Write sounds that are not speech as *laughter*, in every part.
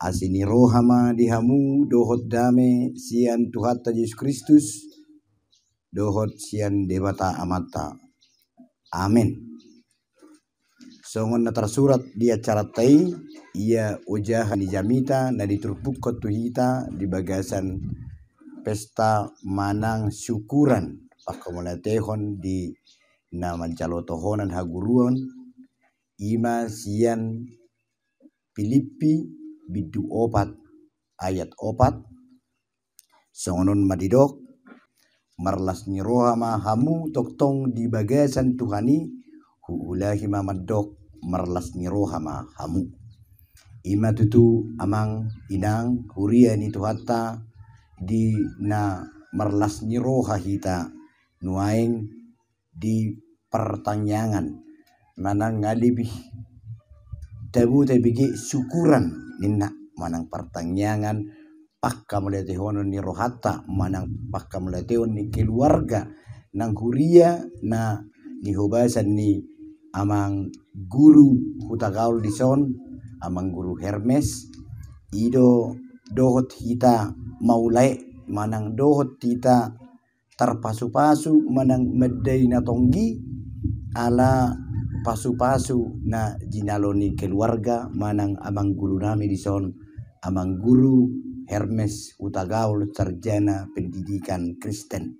asini rohama dihamu dohot dame sian Tuhatta Yesus Kristus dohot sian debata amata. Amin. Songon na tersurat di acara tai ia ujah di jamita na diturpuk tuhita di bagasan pesta manang syukuran. Pakamulatehon di nama jalotohonan haguruan ima sian Filipi bidu opat ayat opat. Songonon madidok marlas rohama hamu toktong di bagasan Tuhani huulahi mamadok marlas rohama hamu ima tutu amang inang huria ni tuhata di na marlas roha hita nuaing di pertanyaan mana ngalibih tabu tabigi syukuran ninna manang pertanyaan pakka hono ni rohata manang pakka meletehon ni keluarga nang huria na ni hobasan ni amang guru hutagaul di son amang guru Hermes ido dohot hita maulai manang dohot hita terpasu-pasu manang medai na tonggi ala pasu-pasu. Na jinaloni keluarga manang amang guru nami di son amang guru Hermes Utagaul sarjana pendidikan Kristen.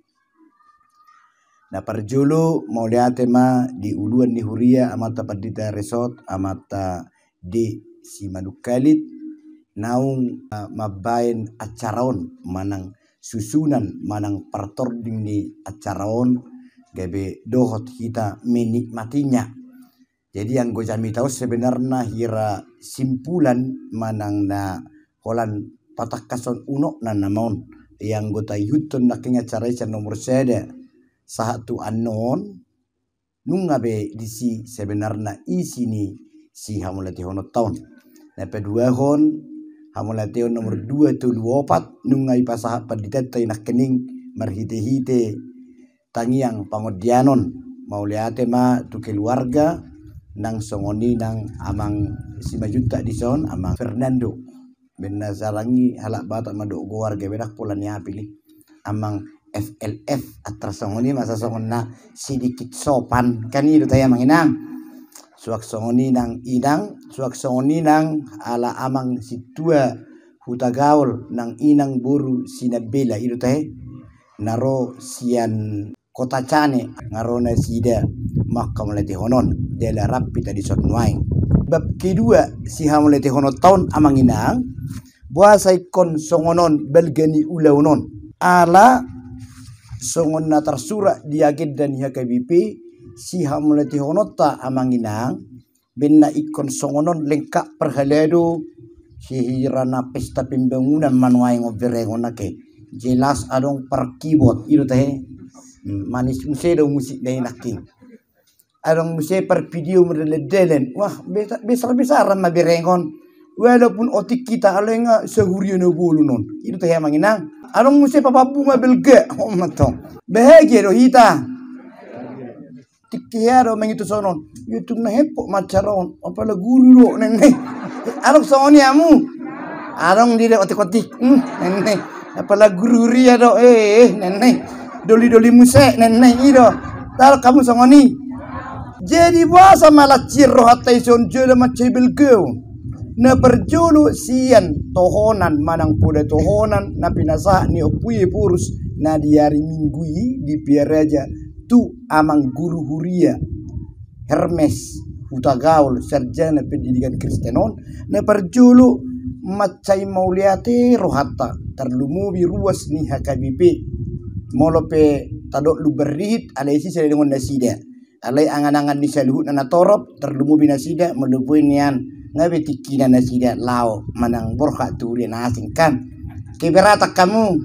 Na parjulu mau lihat ma di uluan di Huria amata padita resort amata di si manukalit naung uh, mabain acaraon manang susunan manang partording ni acaraon gabe dohot kita menikmatinya jadi yang gue jami tahu sebenarnya hira simpulan manang na holan patah kason uno na namon yang gue tayutun na kenya cara nomor seda satu anon nunga be disi sebenarnya isi ni si hamulati hono tahun. Na kedua hon hamulati nomor dua tu dua opat nunga ipasah paditeta nak kening marhite-hite tangiang pangodianon. Mau liate ma tu keluarga nang songoni nang amang si majuta di son amang Fernando. Benda sarangi halak batak maduk goar ge bedak pulan ya pilih amang FLF atras songoni masa songona sedikit sopan. Kan itu taya manginang suak songoni nang inang. Suak songoni nang ala amang situa hutagaul nang inang buru sinabela itu teh naro sian kota cane ngarona sida maka mulai honon. Dela rapi tadi sot nuai bab kedua si hamule te hono taun amanginang buasa ikon songonon belgeni ulaunon ala songon na tersura diagid dan KBP si hamule te hono ta amanginang benna ikon songonon lengkap perhaledo hirana pesta pembangunan manuai ngobere ngonake jelas adong per keyboard itu teh manis musedo musik dari naking arong muse per video delen. Wah besar besar mabirengon walaupun otik kita alenga sehurio no bulu non. Itu teh emang inang. Arong muse papa bunga belge. *laughs* Oh matong. Bahagia do hita. Tikiaro mengitu sonon. Itu na hepo macaron apala guru *laughs* nene arong soni amu. Arong dire otik otik hmm, nene apala guru ria do? Eh nene doli doli muse nene ido tal kamu songoni jadi bahasa malah cirro hatai son jodoh macam belgeu. Na berjulu sian tohonan manang pude tohonan na pinasa ni opui purus na di hari minggu di piaraja tu amang guru huria Hermes utagaul sarjana pendidikan Kristenon na berjulu macai mauliate rohata terlumubi ruas ni HKBP molope tadok lu berrit ada isi saya dengan nasida alai angan-angan di saluhut na torop terlumu binasida melupui nian. Ngabe tikina nasida lao manang borka turi asing kan. Kiberata kamu.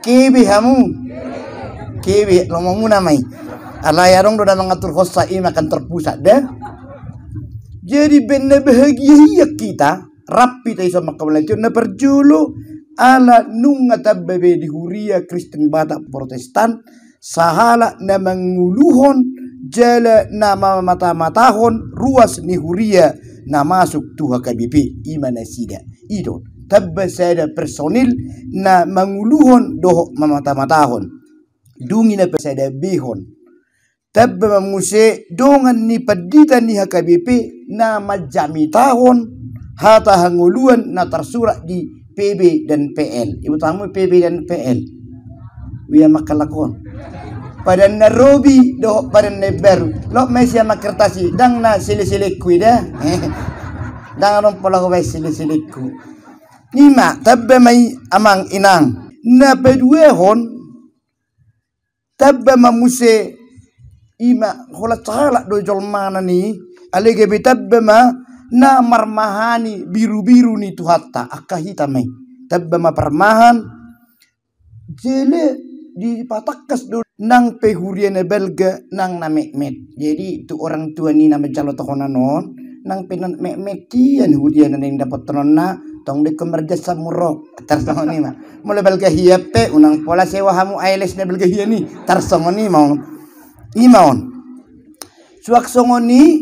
Kibi hamu. Kibi lomonguna mai alai arong do dalam ngatur hossa ima akan terpusat deh jadi benda bahagia kita rapi tai sama kawalan na perjulu ala nunga tabbe di huria Kristen Batak Protestan sahala na manguluhon jala nama mata matahon ruas ni huria na masuk tu HKBP imana sida idon tabba sada personil na manguluhon doh mamata-matahon dungi na pesada behon tabba mamuse dongan ni padita ni HKBP na majami tahun hata hanguluan na tersurat di PB dan PL. Ibu tamu PB dan PL. Wia makalakon. Pada Nairobi doh pada neber. Lo mesia makertasi dang na sili-sili kuida. *laughs* dang aron pala ko sili-sili ku. Nima tabbe mai amang inang. Na pedue hon tabbe mamuse ima hola cala do jolmana ni alege betabbe ma na marmahani biru-biru ni tuhatta akahita mai tabba permahan jele di patakas do nang pehurian belga nang na mekmet jadi itu orang tua ni nama jalo tohona non nang penan mekmet kian hurian yang dapat na tong de kemerja samuro tarsong ni ma mulai belga hiape unang pola sewa hamu ailes na belga hiani tarsong ni mau imaon suak songoni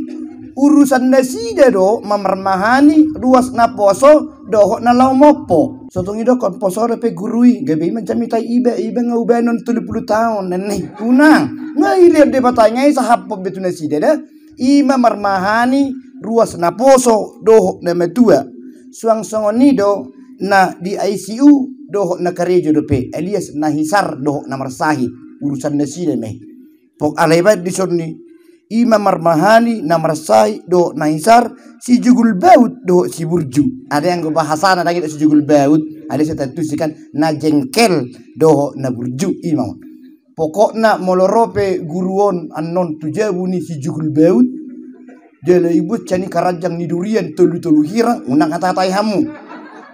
urusan nasida do mamarmahani ruas na poso doho na lau mopo. Sotong ido kon poso repe gurui. Gabe macam itai ibe ibe ngau benon tulu puluh tahun nene. Unang ngai de batanya isa hapo betu nasida da ima marmahani ruas na poso doho na metua. Suang songonido na di ICU doho na karejo dope. Alias na hisar doho na marsahi. Urusan nasida me pok alaiba di ima marmahani na marsai do naisar si jugul baut do si burju. Ada yang bahasa na lagi si jugul baut ada saya tentusikan na jengkel do na burju ima. Pokoknya molorope guruon anon tujabu ni si jugul baut Jele ibu cani karajang ni durian tolu tolu hirang unang kata tai hamu.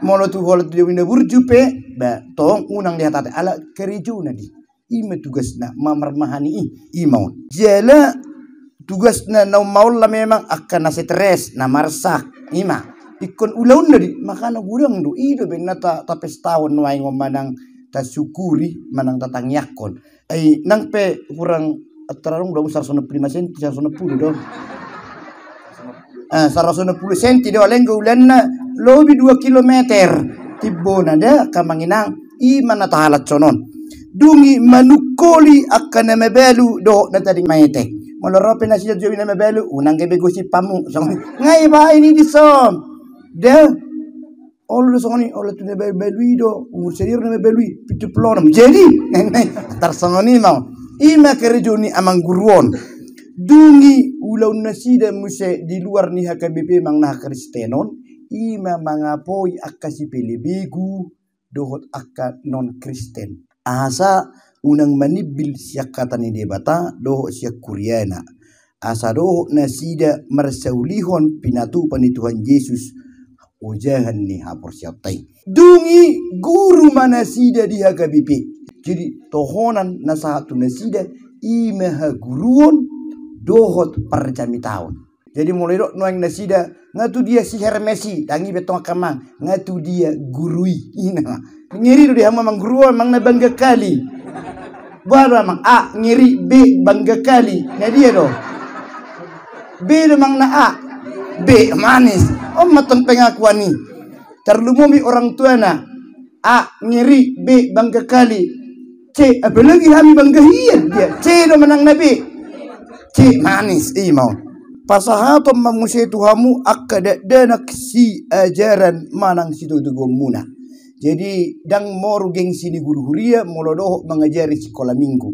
Molo tu holo burju pe. Ba tong unang di hata ala keriju nadi ima tugas na mamarmahani i imaun jela tugas na na maula memang akan na stres na marsak. Ima ikon ulaun na di makana gudang do ido ben nata tapes tahun nuai ngomanang ta syukuri manang yakon ay nang pe kurang terarung dong sarasona prima senti sarasona puluh dong ah sarasona puluh senti do lenggo ulan na lobi dua kilometer. Tibona da kamanginang i mana tahalat sonon. Dungi manukoli akan na mebelu do na tadi maite Molorope na siya jowi na mabelo. Unang gabi ko si pamu. So, ngay ba ini di som. De. Olo so ni olo tu ne beluido. Urserir ne belui. Pitu plonam. Jadi. Tarsangoni mau. Ima kerejoni amang guruon. Dungi ulau nasida muse di luar ni HKBP mang nah kristenon. Ima mangapoi akasi pelebegu. Dohot akka non kristen. Asa unang manibil siya kata ni debata doho siya kuryana asa doho na sida marsaulihon pinatu pani Tuhan Yesus. Ujahan ni hapor tay dungi guru mana sida di HKBP jadi tohonan na satu na sida imaha guruon dohot perjami tahun jadi mulai dok nuang nasida ngatu dia si hermesi dangi betong kamang ngatu dia gurui ina. Ngiri do dia mang guru mang na bangga kali Buat mang A ngiri B bangga kali. Nah dia do. B mang na A. B manis. Oh matan pengakuan ni. Terlumumi orang tua na. A ngiri B bangga kali. C apalagi kami bangga hian dia. C do menang nabi. C manis i mau. Pasahatom mamusi tuhamu akada danak si ajaran manang situ tu gomuna. Jadi dang moru geng sini guru huria molodoh mengajari sekolah minggu.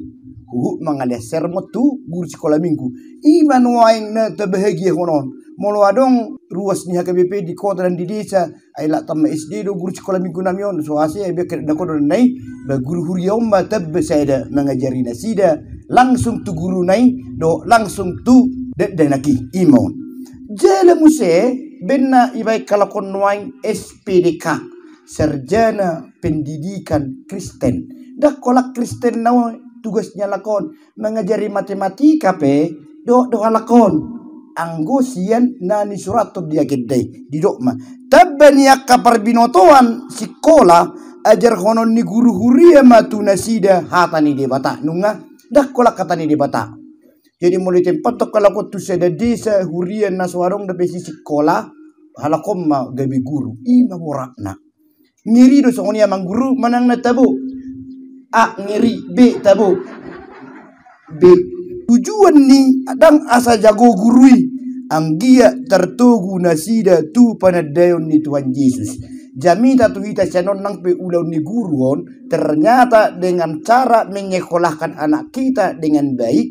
Huhu mengalir sermot tu guru sekolah minggu. Iman waing na terbahagia konon. Molo adong ruas ni HKBP di kota dan di desa. Aila tamma SD do guru sekolah minggu namion. So asih ay bekir da kodo nai. Ba guru huria umma tabba saya mengajari nasida. Langsung tu guru nai do langsung tu denaki imon. Jala muse benna ibai kalakon waing SPDK sarjana pendidikan Kristen. Dah kolak Kristen nawa tugasnya lakon mengajari matematika pe do do lakon. Anggo sian nani surat dia gede di dokma. Tabban yakka parbinotoan sikola ajar honon ni guru huria matu nasida hatani de bata nunga dah kolak katani de bata. Jadi mulai tempat to kalau tu seda desa hurian naswarong da besi sikola halakom ma gabi guru ima na ngiri do songoni amang guru manang na tabu. A ngiri. B tabu. B tujuan ni adang asa jago gurui anggia tertugu nasida tu panadayon ni Tuhan Yesus. Jamita tu kita canon nang pe ulau ni guruon ternyata dengan cara menyekolahkan anak kita dengan baik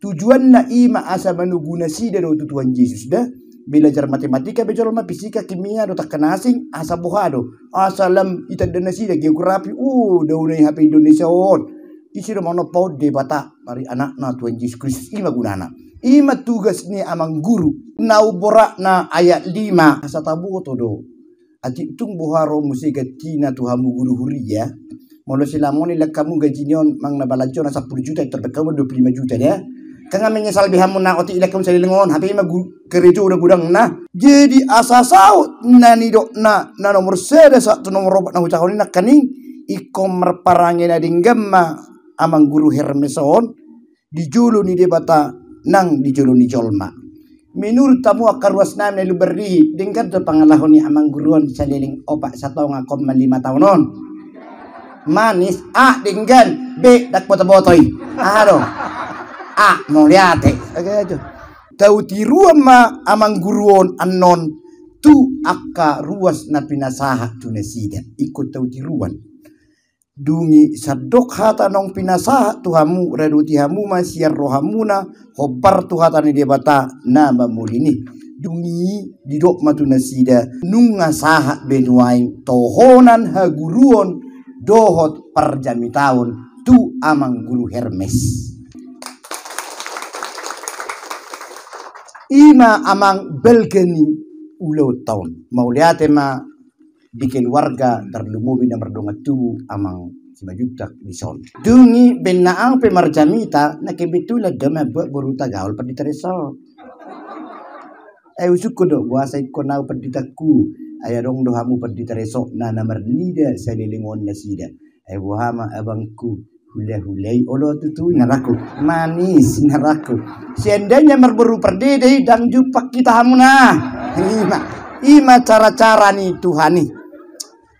tujuan na ima asa manuguna sida do Tuhan Yesus dah belajar matematika belajar ma fisika kimia do tak asing asa buhado. Asalam ita sida geografi. Uh do unai HP Indonesia on isi do mono pod de bata. Mari anak na Tuhan Yesus Kristus. Ima gunana. Ima tugas ni amang guru. Na ubora na ayat lima. Asa tabu to do. Ati tung buharo musika tina tuhamu guru huria Molo silamoni lek kamu gajinion mang na na 10 juta terbekamu 25 juta ya Kanga menyesal bihamu na oti ilek kamu lengon hape ma kerejo udah gudang na. Jadi asa saut na ni dok na na nomor seda satu nomor robot na ucahoni na kaning ikom merparangi na dinggema amang guru Hermeson dijulu ni debata nang dijulu ni jolma. Menurut tamu akar ruas nam lu berdi dingkat pangalahon ni amang guruan saliling opak satu ngakom lima tahunon. Manis A dinggan B dak botoi. Ah dong. A moliate. Oke aja. Tau tiruan ma amang guruon anon tu akka ruas na pinasaha tu nasida. Ikut tau tiruan. Dungi sadok hata nong pinasaha tuhamu reduti hamu siar rohamuna hobar tu hata ni debata na mamulini. Dungi didok matu nasida nunga saha benuain tohonan haguruon dohot perjami tahun tu amang guru Hermes. Ima amang belgeni ulo tahun mau lihat ma bikin warga terlumubi dan berdonga tu amang lima juta di son dungi benaang pe marjamita na kebetula dama buat beruta gaul perdi tereso eh usuko do buasa iko nau perdi taku ayah dong dohamu perdi tereso na namar nida saya lilingon nasida. Eh buhama abangku hule-hulei olo tutu naraku manis naraku seandainya merburu perdede dan jumpa kita hamuna. Ima ima cara-cara nih Tuhan nih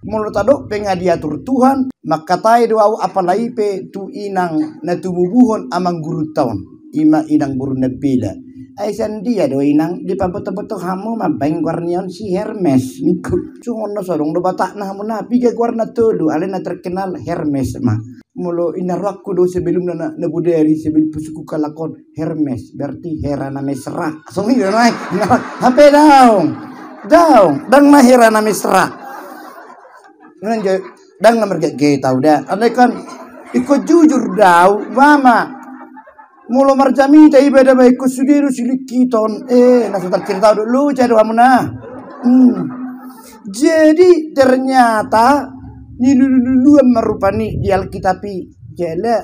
mulut adok penga diatur Tuhan maka tai doa apa pe tu inang na tumubuhon amang guru tahun ima inang buru nebila ay dia do inang di pabeto-beto hamu mabeng guarnion si Hermes. Niku no sorong do batak na hamu na piga guarna alena terkenal Hermes mah molo inaraku do sebelum na nebuderi sebelum pusuku kalakon Hermes. Berarti Herana Mesra so ini naik HP daung daung dang na Herana Mesra ngan dang na merga gay tau dah andai kan ikut jujur dau mama. Mulu marjami ta ibadah baik sudiru silikiton eh nasa tercerita dulu cari amuna hmm. jadi ternyata ni lulu merupani di alkitapi jela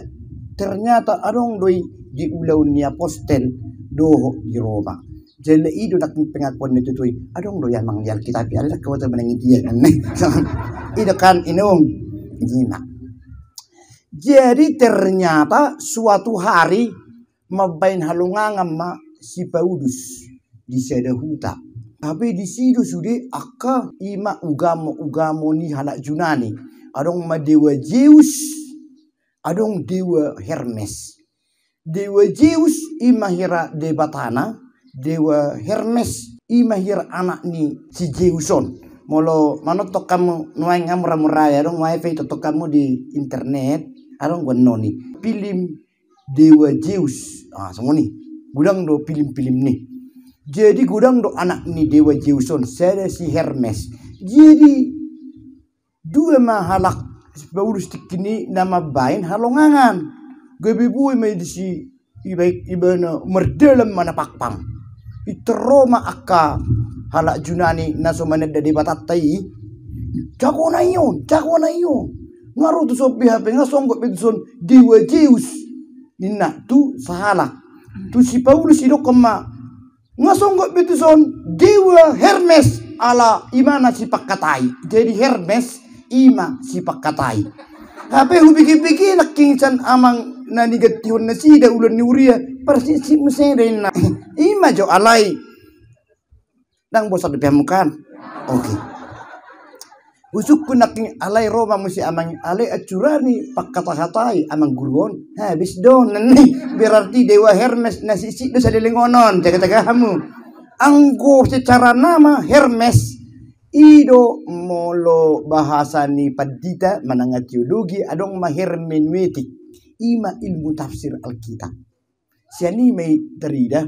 ternyata adong doi di ulau ni apostel doh di Roma. Jela itu nak pengakuan itu tuh adong doi yang di alkitapi ada kau tu menangis dia kan itu *laughs* kan inung jinak jadi ternyata suatu hari mabain halungan ma si Paulus di Sedahuta tapi di situ sudah aka ima ugamo ugamo ni halak Junani. Adong ma dewa Zeus, adong dewa Hermes. Dewa Zeus ima hira debatana, dewa Hermes ima hira anak ni si Zeuson. Molo manotok kamu nuai ngamura muraya dong wifi totok kamu di internet. Adong gua noni film dewa Zeus. Ah semua nih gudang do film-film nih jadi gudang do anak ni dewa Jeuson, saya si Hermes. Jadi dua mahalak Paulus kini nama bain halongangan. Gabi bui may si ibaik ibana merdalam mana pakpang. Roma akka halak junani naso manada di batatai. Jago na yun, jago na yun. Ngaro tu sopi hape ngasong ko son dewa Zeus. Nina tu sahala. Tu si Paulus ino kama Ngasonggot son dewa Hermes ala imana si pakatai. Jadi Hermes ima si pakatai. Tapi hu pikir-pikir nak kingsan amang nani gatihon na sida ulan ni persis si mesere na. *laughs* Ima jo alai. Nang bosan dipemukan. Oke. Okay. Usuk kunaking alay Roma musi amang alay acurani pakkata-katai amang guruon. Habis don nani berarti dewa Hermes nasisi do sa lilingonon jaga-jaga kamu. Anggo secara nama Hermes ido molo bahasa ni padita mananga teologi adong mahermeneutik ima ilmu tafsir alkitab. Siani may terida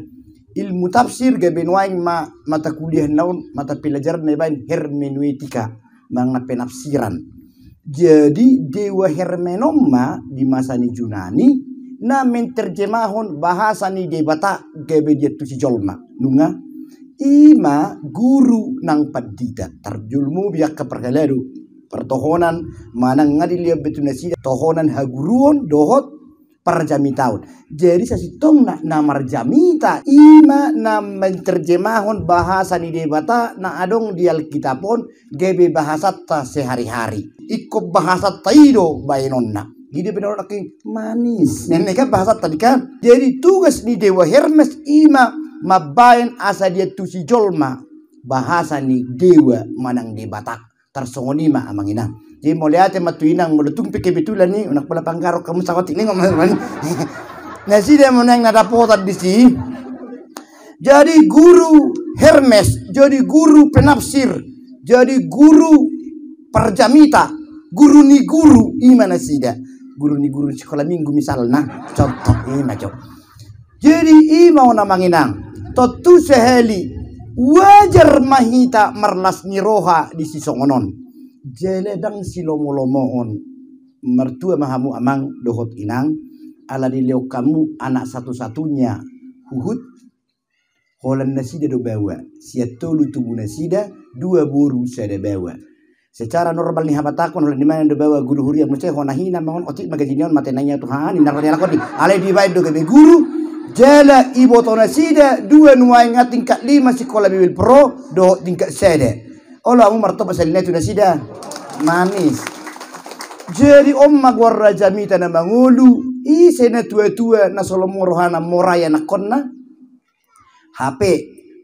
ilmu tafsir gaben waing ma mata kuliah naun mata pelajaran nebain hermeneutika mengenai penafsiran. Jadi Dewa Hermenoma di masa ni Junani na menterjemahon bahasa ni debata gebe dia tu si jolma nunga ima guru nang padita tarjulmu biak keperkeledu pertohonan mana ngadi lihat betul nasi tohonan haguruon dohot jami tahun. Jadi tong na namar jamita ima na menterjemahon bahasa ni debata na adong di Alkitabon gebe bahasa ta sehari-hari. Iko bahasa taido bainonna. Gide benar lagi manis. Nenek kan bahasa tadi kan. Jadi tugas ni Dewa Hermes ima mabayan asa dia tusi jolma bahasa ni Dewa manang debata. Tersongonima amangina. Di moliate matuinang mulutung pike bitulan ni unak pala panggaro kamu sawat ini ngomong *laughs* Nah si dia menang nada potat di si. Jadi guru Hermes, jadi guru penafsir, jadi guru perjamita, guru ni guru imana sida. Guru ni guru sekolah minggu misalnya, contoh ini macam. Jadi ima ona manginang, totu seheli wajar mahita marlas niroha di sisongonon jele dang silomo on mertua mahamu amang dohot inang. Ala di leo kamu anak satu-satunya. Huhut. Holan nasida do bawa siatolu tubuh nasida dua buru sada bawa secara normal ni habatakon holan di mana do bawa guru huria mesti hona hina mangon otik magajinion matenanya Tuhan ina ko dela kodi ale di baik do ke guru. Jala ibo to nasida dua nuai ngating kat lima sekolah bibil pro do tingkat sede. Olo amu martoba salina tu nasida manis. Jadi omma gwarra jamita na mangulu ise na tua-tua na solomo rohana moraya na konna. HP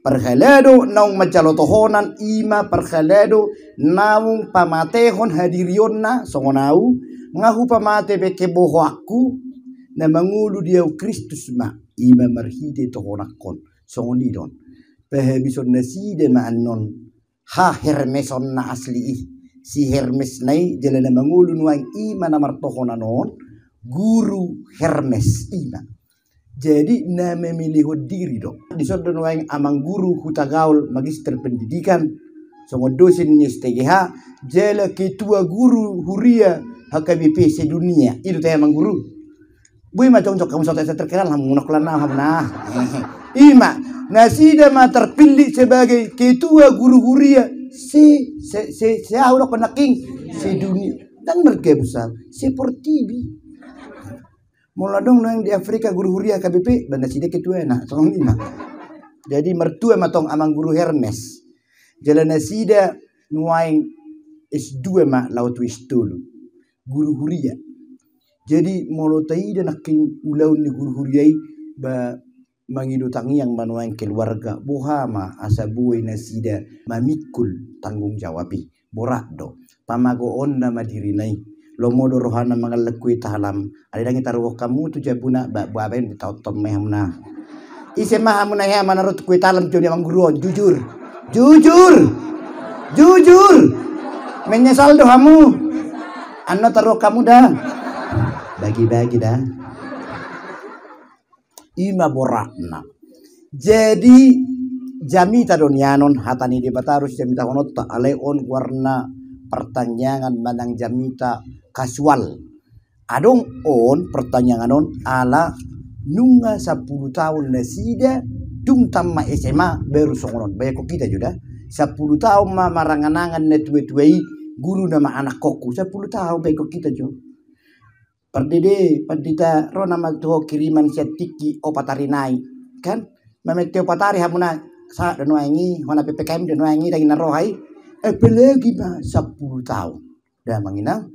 perhelado naung majalotohonan ima perhelado naung pamatehon hadirion na songonau ngahu pamate beke boho aku na mangulu dia Kristus ma ima marhide tohonakon songonidon pehebison naside ma anon ha Hermeson na asli si Hermes nai jalana mangulu nuang ima na martohona non guru Hermes ima. Jadi na memilih diri dong di sodo nuang amang guru hutagaul magister pendidikan. Sama dosen ni STGH jela ketua guru huria HKBP sedunia itu teh amang guru. Bui macam cok kamu saya terkenal hamu nak lana hamna. *laughs* Ima nasida ma terpilih sebagai ketua guru huria si si si si Allah penaking si dunia dan mereka besar seperti bi Mula dong nang di Afrika guru huria KBP benda sida ketua enak tolong lima. Jadi mertua matong amang guru Hermes. Jalan nasida nuaing S2 ma laut wis dulu. Guru huria jadi molotai dan aking ulau ni guru huriai ba mangidutangi yang manuang keluarga. Bohama asa buai nasida mamikul tanggung jawabi. Borak do pamago onna madiri nai lomodo rohana mangalekui tahalam. Ada yang taruh kamu tu jabuna ba baben bitau tom hamna. Ise mahamuna ya manarut kui talam joni mang guru jujur. Jujur. Jujur. Menyesal dohamu. Anno taruh kamu dah. Bagi-bagi dah ima borakna jadi jamita donianon hatani di batarus jamita honot ta aleon warna pertanyaan manang jamita kasual. Adong on pertanyaan on ala nunga 10 tahun nasida dung tamma SMA baru songonon kok kita juga 10 tahun ma maranganangan netwe-twei guru nama anak kokku 10 tahun bayar kok kita juga Perdede pandita ro nama tuho kiriman tiki opatarinai kan? Memeteo patari hamuna sa dan wangi hona PPKM dan wangi lagi narohai eh pelagi ba sepuluh tahun dah menginang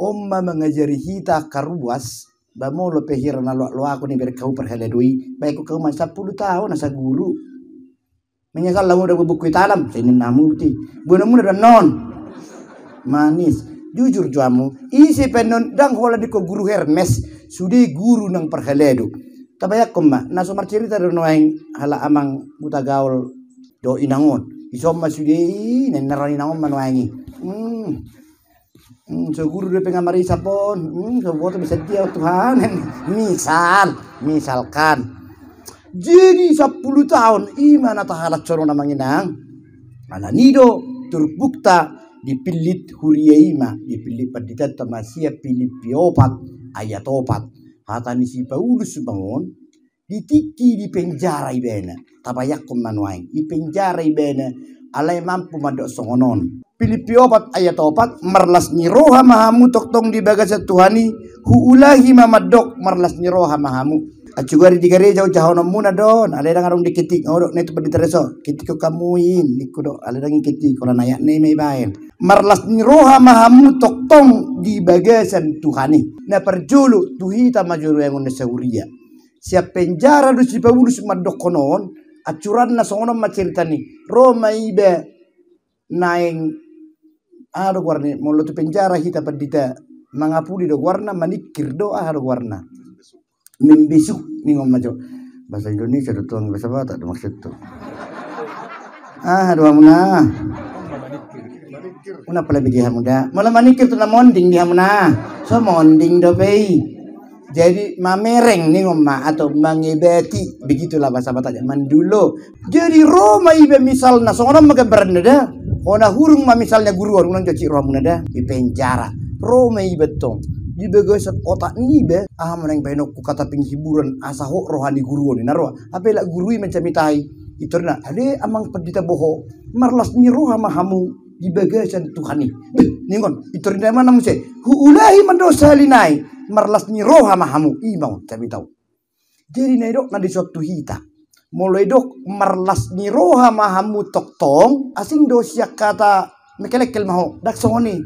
omma mengajari hita karuas ba mo lo pehir na lo, aku ni berkau perheledui baik kau masa sepuluh tahun asa guru. Menyesal lah udah buku talam, ini namu ti. Bunuh muda non. Manis. Jujur juamu, isi penon dang hola di ko guru Hermes, sudi guru nang perhaledo. Tabayak koma, naso cerita do noeng hala amang buta gaul do inangon. Isoma sudi nen narani inangon manuangi. Hmm. Hmm, so guru de pengamarisa pon. Hmm, so foto bisa dia Tuhan. *laughs* Misal, misalkan jadi 10 tahun imana tahalat coro namanginang. Ala nido turbukta padita tamasia pilih piopat ayat opat. Hatani si Paulus bangun ditiki di penjara ibena. Tabayak manuain di penjara ibena alai mampu madok songonon. Filipi opat ayat opat merlas niroha mahamu toktong di bagasa Tuhani. Huulahi mamadok merlas niroha mahamu Acugari di gereja jauh nom muna don. Ale dang arong dikiti ngoro netu pedi tereso kiti ko kamuin niku do ale dang kiti ko nayak ne me baen. Marlas ni roha mahamu toktong di bagasan Tuhani. Na perjulu tuhita majuru yang unde sauria siap penjara du si pabulus madokonon acuran na songono maceritani Roma ibe naeng ado warni molo tu penjara hita pedita mangapuli do warna manikir do ado warna membesuk nih ngomong macam bahasa Indonesia tuh tuang bahasa Batak tuh maksud tuh ah dua muna Una pala bigi hamuda. Mula manikir tuh monding di hamuna. So monding do pei. Jadi mamereng nih ngomong atau mangibeti begitulah bahasa Batak mandulo. Jadi Roma ibe misal na seorang maga beranda Ona hurung ma misalnya guru orang nang Roma nada di penjara. Roma ibe di begoset otak ni be ah meneng penok ku kata ping hiburan. Asa ho rohani guru ni naro apa la guru mencamitai itu na ade amang pedita boho. Marlas ni roha mahamu di bagasan Tuhani ningon itu na mana muse hu ulahi mendosa linai marlas ni roha mahamu imau kami tahu. Jadi naidok na di suatu hita. Mulai dok marlas ni roha mahamu tok tong asing dosia kata mekelek maho. Dak songoni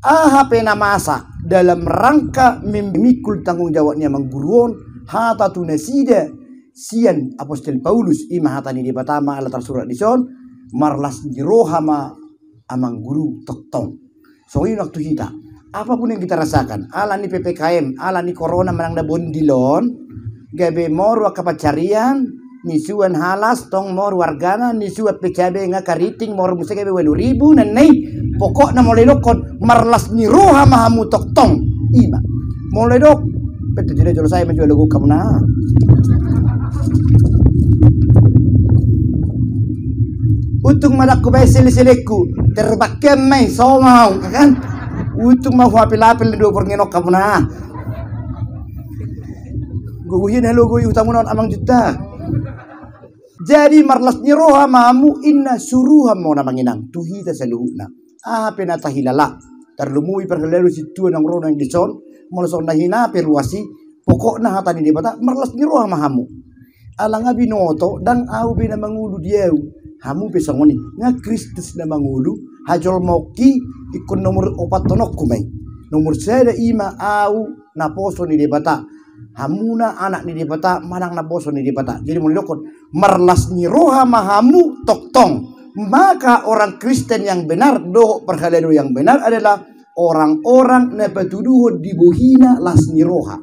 aha pena masa dalam rangka memikul tanggung jawabnya mengguruon hata tunasida sian apostol Paulus ima hata ni di pertama ala surat son marlas ma amang guru toktong. So ini waktu kita. Apa pun yang kita rasakan ala ni PPKM ala ni corona menang da bondilon gabe mor kapacarian nisuan halas tong mor wargana nisuat PCB nga kariting mor musake be welu ribu nenei pokok na mulai lokon marlas ni roha mahamu tok tong. Ima. Mulai dok. Betul tidak jolo saya menjual lagu kamu na. Utung madakku bay sili-siliku terbakem mai so mau kan? Utung mau hapil-hapil dua perngenok kamu na. Guguhin hello gue utamu non amang juta jadi marlas ni roha mamu inna suruha mau namanginang tuhita seluhna. Ah penata hilala. Terlumui pergelelu situ nang rono yang dison molosong hina peruasi pokokna hata ni bata merlas ni roh mahamu. Alanga binoto dan au bina mangulu dieu. Hamu pesangoni nga Kristus na mangulu. Hajol moki ikon nomor opat tonok kumai. Nomor sada ima au na poso ni debata. Hamuna anak ni debata manang na poso ni debata. Jadi mulokon merlas ni roha mahamu toktong maka orang Kristen yang benar doh perhalero yang benar adalah orang-orang na patuduho di buhina las niroha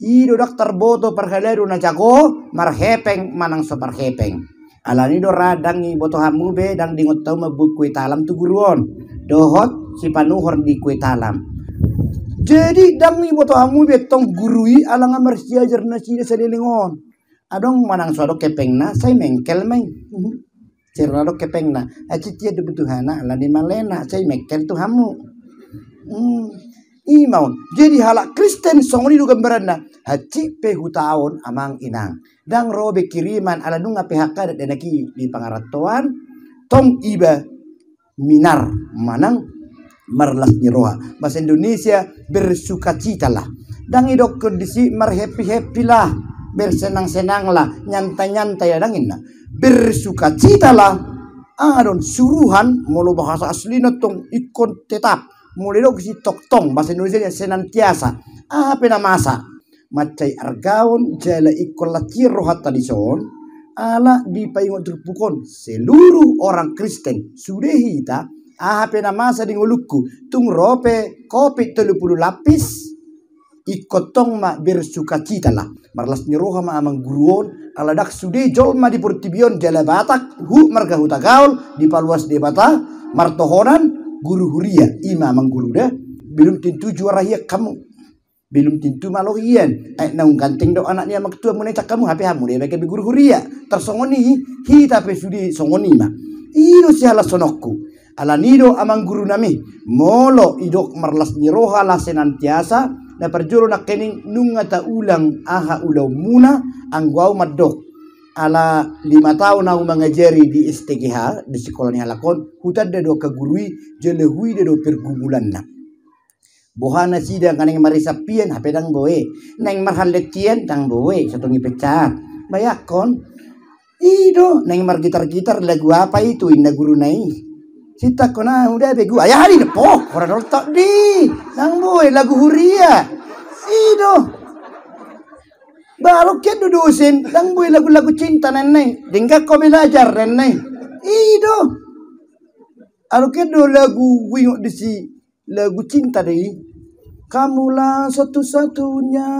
ido dokter boto perhalero na jago marhepeng manang so marhepeng alani do radang i boto hamube dang dingot tau mabuk kue talam tu guruon. Dohot si panuhor di kue talam. Jadi dang i boto hamube tong gurui alang amar siajar na sida salilingon adong manang so kepeng na say mengkel main ceralo kepengna. Aci tia de betuhana ala di malena cai mekel tu hamu hmm imaun jadi halak Kristen songoni du gambaranna haci pe hutaon amang inang. Dang robe kiriman ala nunga PHK dan naki di pangaratoan tong iba minar manang marlas nyeroha bahasa Indonesia bersuka cita lah. Dang idok kondisi mar happy happy lah bersenang-senang lah nyantai-nyantai ya dangin nah bersuka cita lah adon suruhan mulu bahasa asli tong ikon tetap. Mulai dong si tok tong bahasa Indonesia senantiasa. Apa nama masa? Macai argaun jala ikon lacir rohat tadi son. Ala di paingot terpukon seluruh orang Kristen. Sudah hita aha pena masa di ngulukku tung rope kopi puluh lapis ikotong ma bersuka cita lah. Marlas nyeroha ma amang guruon ala dak sude jol ma di portibion jala batak hu marga huta gaul di paluas de bata martohonan guru huria ima amang guru dah belum tentu juara hiya kamu. Belum tentu malu ian ai naung ganteng do anak dia maktua mun cak kamu hape hamu dia bagi guru huria. Tersongoni hi tapi sudi songoni ma. Iro si ala sonokku. Ala nido amang guru nami. Molo idok marlas niroha la senantiasa na perjuru nak kening nunga ta ulang aha ulau muna anggau madok ala lima tahun aku mengajari di STGH di sekolah ni halakon hutan do kegurui jelehui do pergumulan nak Bohana sida kaneng marisapian hapedang boe. Neng marhaletian tang boe satungi pecat. Bayakon. Ido neng mar gitar-gitar lagu apa itu indah guru nai. Sita kona udah begu ayah hari depo orang tok di nang boe lagu huria. Ido. Baru kian dudusin nang boe lagu-lagu cinta neneng. Dingga kau belajar neneng. Ido. Alukian do lagu wingok disi lagu cinta deh kamulah satu-satunya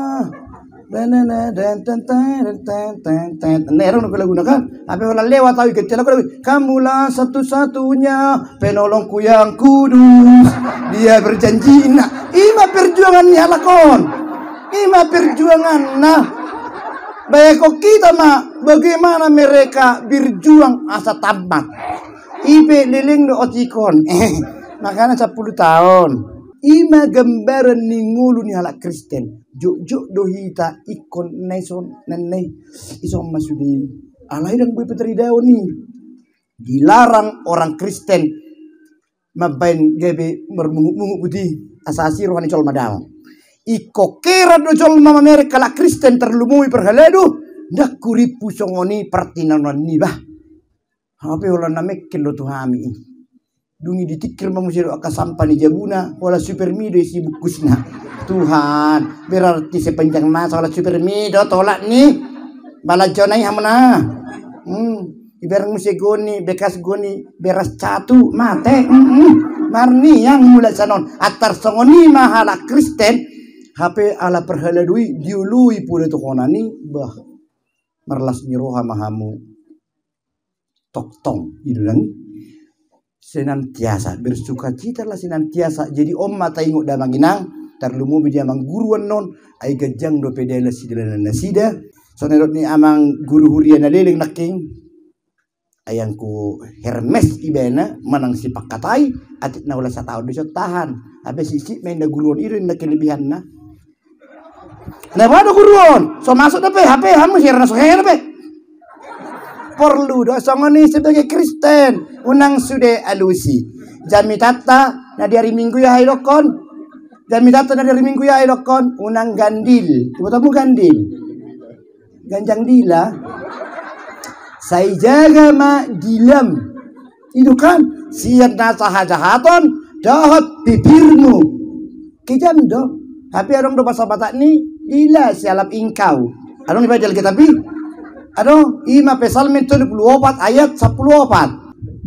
Nerong lagu nak Apa orang lewat tahu kita lagu Kamulah satu-satunya penolongku yang kudus. Dia berjanji nak ima perjuangannya lakon. Ima perjuangan nah. Baik kita mak bagaimana mereka berjuang asa tamat. Ibe liling do otikon. makanya 10 tahun ima gambaran ni ngulu ni halak Kristen juk dohita ikon naison nene isom masudi dan bui petri ni. Dilarang orang Kristen mabain gebe putih asasi rohani col madal iko kera do col mama mereka la Kristen terlumui perhaledu dak kuripu songoni partinanon ni bah. Apa ulan namek kelo tuhami dungi ditikir mamusir aka sampani jabuna wala supermido isi bukusna Tuhan. Berarti sepanjang masa wala supermido tolak nih. Bala jonai hamna hmm ibarang musi goni bekas goni beras catu mate mm -mm. marni yang mulai sanon. Atar songoni mahala Kristen. HP ala perhala dui diului pula tu konani bah marlas niroha mahamu tok tong itu senantiasa bersuka cita lah senantiasa. Jadi om mata ingut dah manginang terlumu bija amang guruan non ai gajang do pedela sidala nasida so nerot ni amang guru huria na leleng naking ayangku Hermes ibena manang si pakatai atit na wala sa tao do tahan. Abe sisi main da guruan irin na kelebihan na. Na wado guruan so masuk na pe HP hamu sirna so na pe. Perlu dosa ngoni sebagai Kristen. Unang sude alusi. Jami tata na di hari minggu ya hailokon jami tata na di hari minggu ya hailokon unang gandil. Coba tamu gandil. Ganjang dila. Saya jaga ma dilam itu kan siat nasa hajahaton dahat bibirmu. Kijam do tapi orang do pasal batak ni dila sialap ingkau. Adong ibadah Alkitab Ano, ima pesalmin puluh opat ayat sepuluh opat.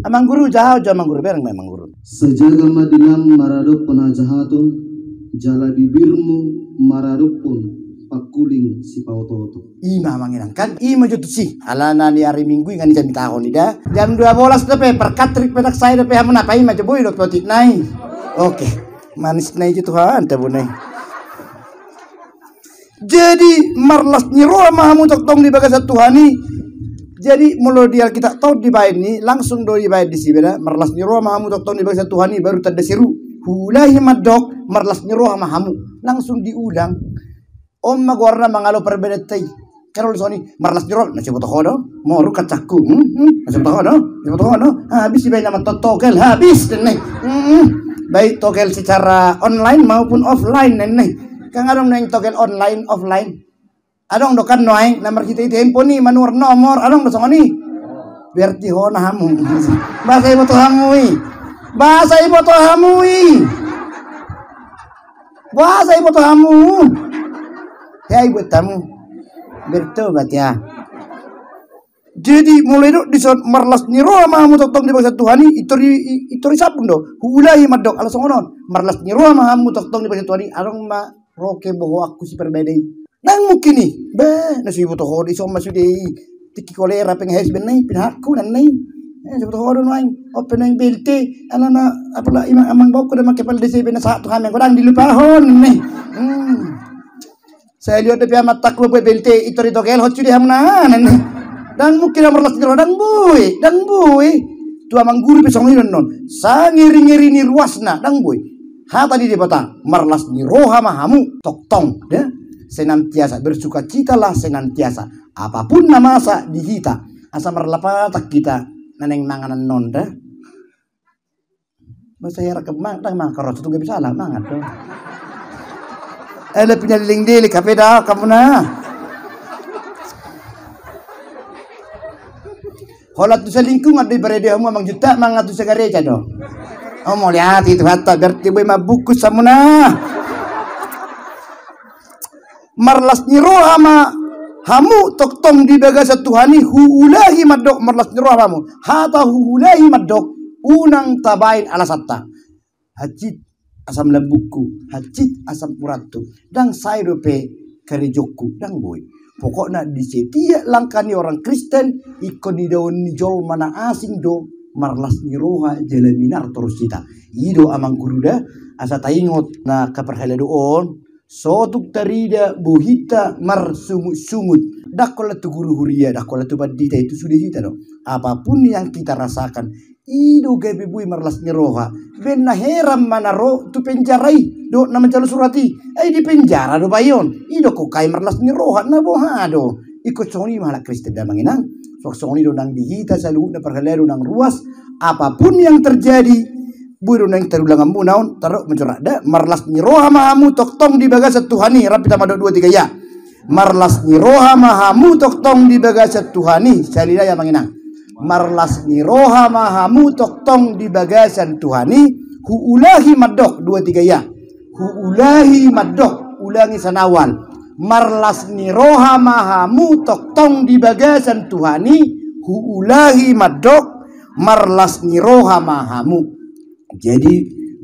Amang guru jauh amang guru bereng memang guru. Sejaga madilam maraduk penajahatun, jala bibirmu maraduk pun pakuling si pautoto. Ima manginang kan ima jutu si alana ni hari minggu ingan jam tahun ida jam dua belas tepe perkatrik pedak saya tepe hamun apa ima coba dok totik nai. Oke manis nai Tuhan tebu nai. Jadi marlas nyiro mahamu tong di bagasa Tuhani. Jadi mulo dia kita tahu di bayi ini langsung do di bayi di sini marlas nyiro mahamu tong di bagasa Tuhani baru terdesiru. Hulahi madok marlas nyiro mahamu langsung diulang. Om magwarna mangalo perbedetai. Kalau soni marlas nyiro nasi foto kono. Moru kacakku. Hmm, hmm, nasi foto kono. Habis di bayi nama totokel habis nih. Hmm, baik tokel secara online maupun offline nih kang adong neng token online offline. Adong dokan noai nomor kita itu handphone manur nomor. Adong dosong ni berarti hona hamu. *laughs* Bahasa ibu tuh hamui bahasa ibu tuh hamui. Bahasa ibu tuh hamu. Ya ibu tamu. Bertobat ya jadi mulai itu di saat marlas nyiro ama mu tok tong di bahasa Tuhan itori itori sabun do hulai madok ala songonon marlas nyiro ama mu tok tong di bahasa Tuhan arong ma roke boho aku si perbedai. Nang mungkin nih be nasi butuh hodi so masuk di tiki kolera peng hes benai pinhaku nan nai sebut hodi nai open nai belte ala na apala imang amang bau ko make pal desi bena satu kami. Ko dang dilupahon nih hmm. saya lihat dia amat taklu belte itori tokel hocu di hamna nan dan mungkin merlas nyero dan boy dan boy tu amang guru besong ini non. Sangiri ngiri ni ruasna dan boy hata di debata marlas ni roha mahamu tok tong. Ya. Senantiasa bersuka cita lah senantiasa. Apa pun nama sa di kita asa tak kita neneng manganan non dah Masa ya kemang dah mang karot itu gak bisa lah mangat tuh. Eh punya liling dili kafe dah kamu nah. Holat tu sa lingkung at di berede mo mang juta mga tu sa gareja do. Oh mo lihat itu hatta berarti boy mabukus sa muna. Marlas ni roha hamu toktong di baga sa tuhani huulahi madok marlas ni roha mu. Hata huulahi madok unang tabain alasatta. Hajit asam lembuku, hajit asam uratu, dang sayrope karijokku, dang boy. Pokoknya di setiap langkah orang Kristen ikon di daun ni jol mana asing do marlas ni roha minar terus kita. Ido amang kuruda asa taingot na kaperhela doon sotuk tarida buhita mar sumut sumut dakola tu guru huria dakola tu badita itu sudah kita do. Apa pun yang kita rasakan ido gabe bui marlas ni roha ben na heram mana ro tu penjarai do na mencalo surati. Ai di penjara do bayon. Ido ko kai marlas ni roha na boha do. Ikut soni mahala kristen da manginang sok soni do nang dihita salu na perhelero nang ruas. Apa pun yang terjadi buru nang terulang ambu naon? Taruh mencorak da marlas ni roha mahamu tok tong di bagas Tuhani rapi tamado dua tiga ya. Marlas ni roha mahamu tok tong di bagas Tuhani salida ya manginang marlas ni roha mahamu tok tong di bagasan Tuhani huulahi madok dua tiga ya. Huulahi madok ulangi sanawal. Marlas ni roha mahamu tok tong di bagasan Tuhani huulahi madok marlas ni roha mahamu jadi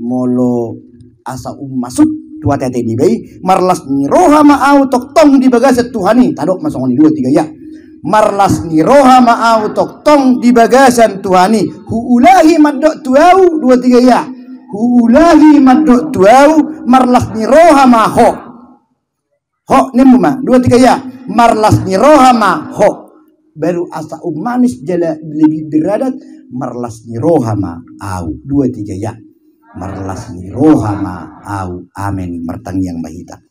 molo asa um masuk tua tete ni bayi marlas ni roha mau tok tong di bagasan Tuhani. Tadok masuk ni dua tiga ya. Marlas ni roha ma'au tok tong di bagasan tuhani. Huulahi madok tuau dua tiga ya. Huulahi madok tuau marlas ni roha ma ho ho ni muma dua tiga ya. Marlas ni roha ma ho baru asa umanis jala lebih beradat marlas ni roha ma au. Dua tiga ya. Marlas ni roha ma au. Amin. Mertang yang mahita